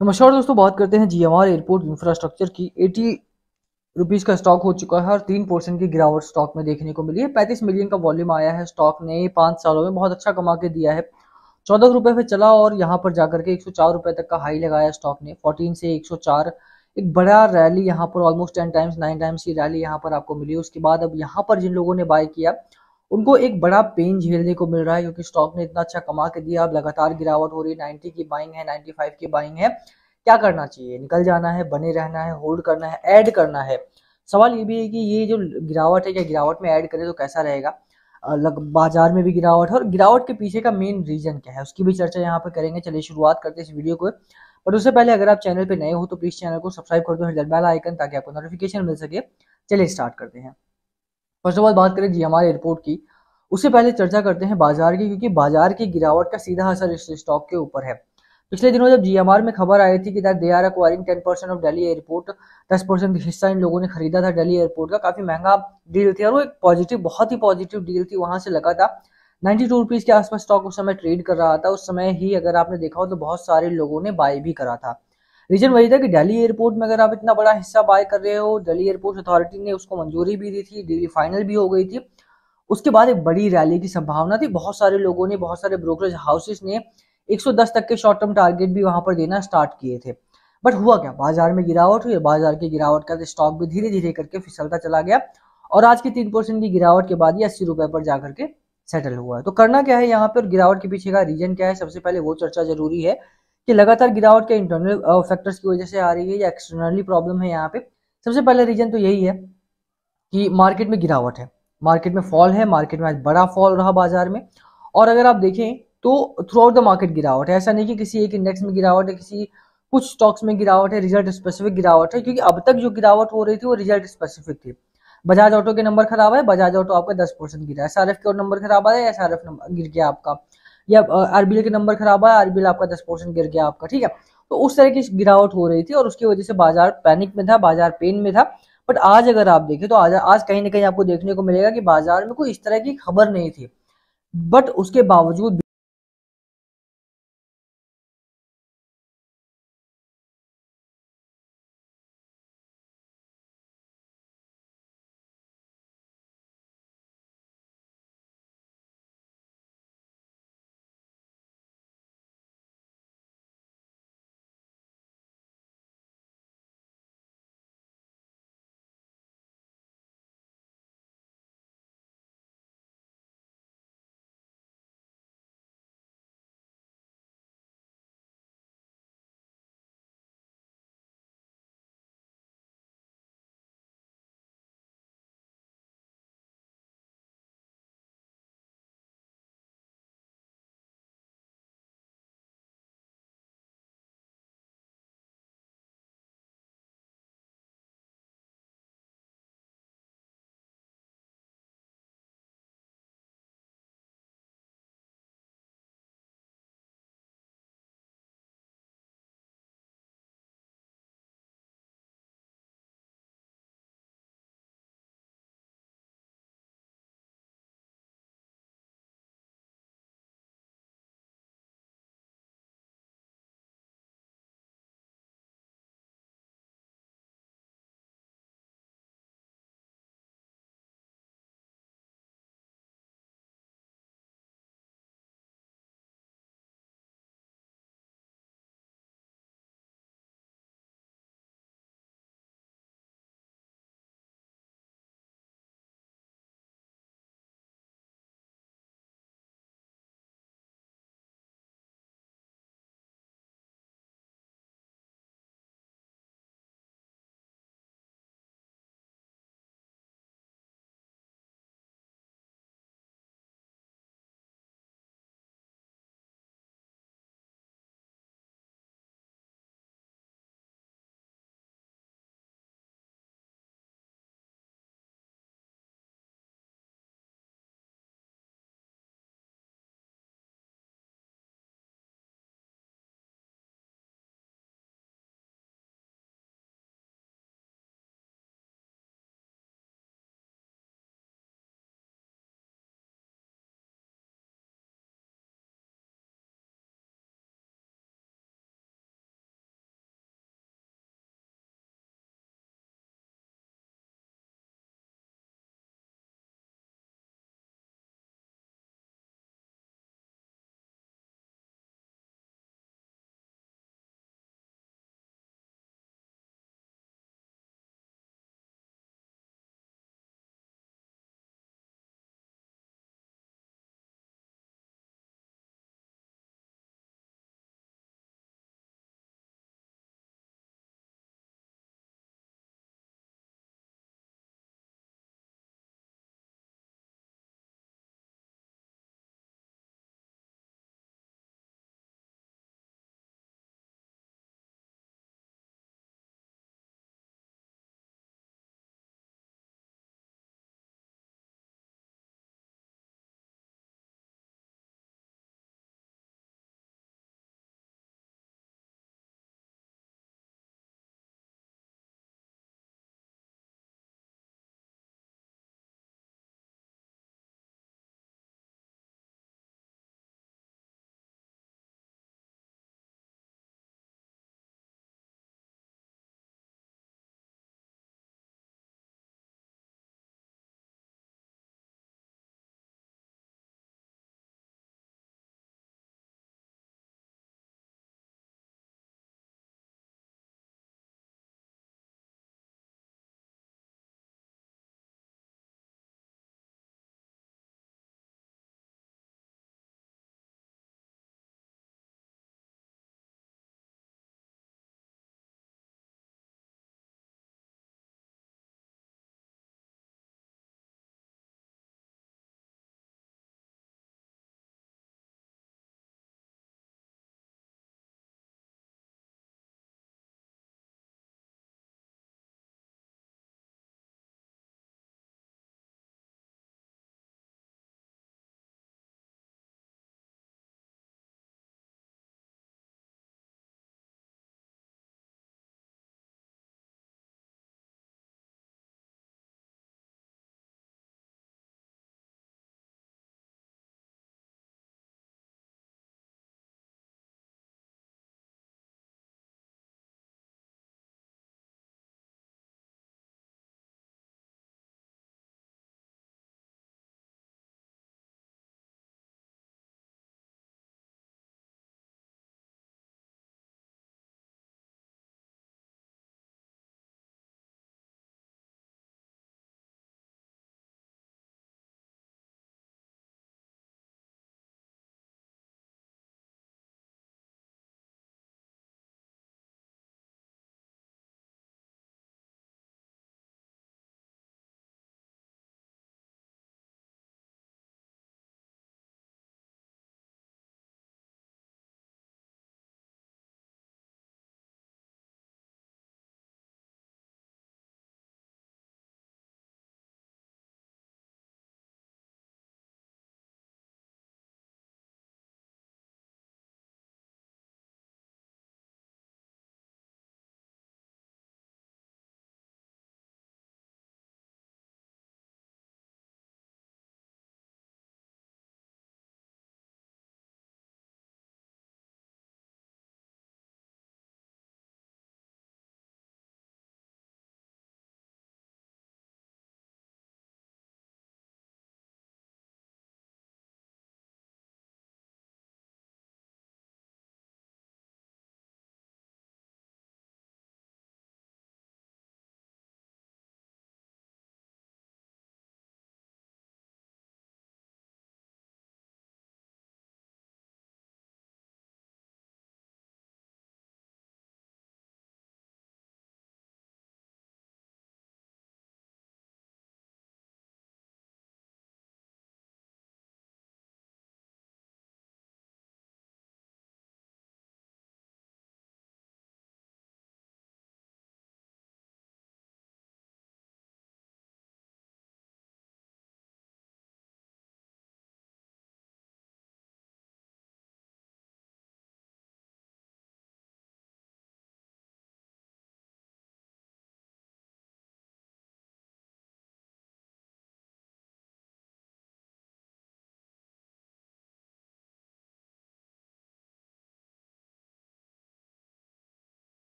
नमस्कार दोस्तों बात करते हैं जीएमआर एयरपोर्ट इंफ्रास्ट्रक्चर की। 80 रुपीस का स्टॉक हो चुका है और तीन परसेंट की गिरावट स्टॉक में देखने को मिली है। पैंतीस मिलियन का वॉल्यूम आया है स्टॉक ने पाँच सालों में। बहुत अच्छा कमा के दिया है। चौदह रुपए पे चला और यहाँ पर जाकर के एक सौ चार रुपए तक का हाई लगाया स्टॉक ने। फोर्टीन से एक सौ चार। एक बड़ा रैली यहाँ पर almost ten times nine times की रैली यहाँ पर आपको मिली। उसके बाद अब यहाँ पर जिन लोगों ने बाय किया उनको एक बड़ा पेन झेलने को मिल रहा है, क्योंकि स्टॉक ने इतना अच्छा कमा के दिया, अब लगातार गिरावट हो रही है नाइन्टी की बाइंग है नाइन्टी फाइव की बाइंग है। क्या करना चाहिए? निकल जाना है, बने रहना है होल्ड करना है ऐड करना है। सवाल ये भी है कि ये जो गिरावट है, क्या गिरावट में ऐड करें तो कैसा रहेगा? लग, बाज़ार में भी गिरावट है और गिरावट के पीछे का मेन रीजन क्या है? उसकी भी चर्चा यहाँ पर करेंगे। चलिए शुरुआत करते हैं इस वीडियो को। पर उससे पहले अगर आप चैनल पर नए हो तो प्लीज़ चैनल को सब्सक्राइब कर दो बेल आइकन ताकि आपको नोटिफिकेशन मिल सके। चलिए स्टार्ट करते हैं। फ़र्स्ट ऑफ़ ऑल बात करें जी हमारे एयरपोर्ट की, उससे पहले चर्चा करते हैं बाज़ार की, क्योंकि बाज़ार की गिरावट का सीधा असर इस स्टॉक के ऊपर है। पिछले दिनों जब जीएमआर में खबर आई थी कि that they are acquiring ten percent of Delhi airport, दस परसेंट हिस्सा इन लोगों ने खरीदा था दिल्ली एयरपोर्ट का, काफ़ी महँगा डील थी और वो एक पॉजिटिव, बहुत ही पॉजिटिव डील थी वहाँ से लगा था। नाइन्टी टू रुपीज़ के आसपास स्टॉक उस समय ट्रेड कर रहा था, उस समय ही अगर आपने देखा हो तो बहुत सारे लोगों ने बाय भी करा था। रीजन वही था कि दिल्ली एयरपोर्ट में अगर आप इतना बड़ा हिस्सा बाय कर रहे हो, दिल्ली एयरपोर्ट अथॉरिटी ने उसको मंजूरी भी दी थी डील फाइनल भी हो गई थी। उसके बाद एक बड़ी रैली की संभावना थी। बहुत सारे लोगों ने, बहुत सारे ब्रोकरेज हाउसेस ने 110 तक के शॉर्ट टर्म टारगेट भी वहाँ पर देना स्टार्ट किए थे। बट हुआ क्या? बाज़ार में गिरावट हुई बाज़ार की गिरावट का स्टॉक भी धीरे धीरे करके फिसलता चला गया और आज की तीन परसेंट की गिरावट के बाद ये अस्सी रुपए पर जाकर के सेटल हुआ है। तो करना क्या है यहाँ पर गिरावट के पीछे का रीजन क्या है? सबसे पहले वो चर्चा ज़रूरी है कि लगातार गिरावट के इंटरनल फैक्टर्स की वजह से आ रही है या एक्सटर्नली प्रॉब्लम है यहाँ पे? सबसे पहले रीजन तो यही है कि मार्केट में गिरावट है। मार्केट में फॉल है मार्केट में आज बड़ा फॉल रहा बाज़ार में। और अगर आप देखें तो थ्रू आउट द मार्केट गिरावट है। ऐसा नहीं कि किसी एक इंडेक्स में गिरावट है, किसी कुछ स्टॉक्स में गिरावट है रिज़ल्ट स्पेसिफिक गिरावट है, क्योंकि अब तक जो गिरावट हो रही थी वो रिज़ल्ट स्पेसिफिक थी। बजाज ऑटो के नंबर खराब है बजाज ऑटो आपका दस परसेंट गिरा। है एस आर एफ़ के और नंबर खराब है एस आर एफ़ गिर गया आपका। या आरबीएल के नंबर खराब है आरबीएल आपका दस परसेंट गिर गया आपका, ठीक है? तो उस तरह की गिरावट हो रही थी और उसकी वजह से बाज़ार पैनिक में था, बाज़ार पेन में था। बट आज अगर आप देखें तो आज आज कहीं ना कहीं आपको देखने को मिलेगा कि बाज़ार में कोई इस तरह की खबर नहीं थी। बट उसके बावजूद